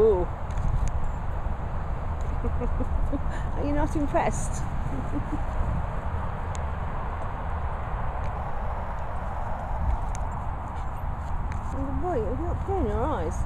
Ooh. Are you not impressed? oh boy, you're not playing your eyes.